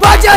Vaya